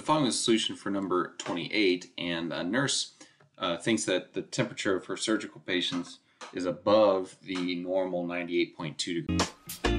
The following is a solution for number 28, and a nurse uh, thinks that the temperature of her surgical patients is above the normal 98.2 degrees.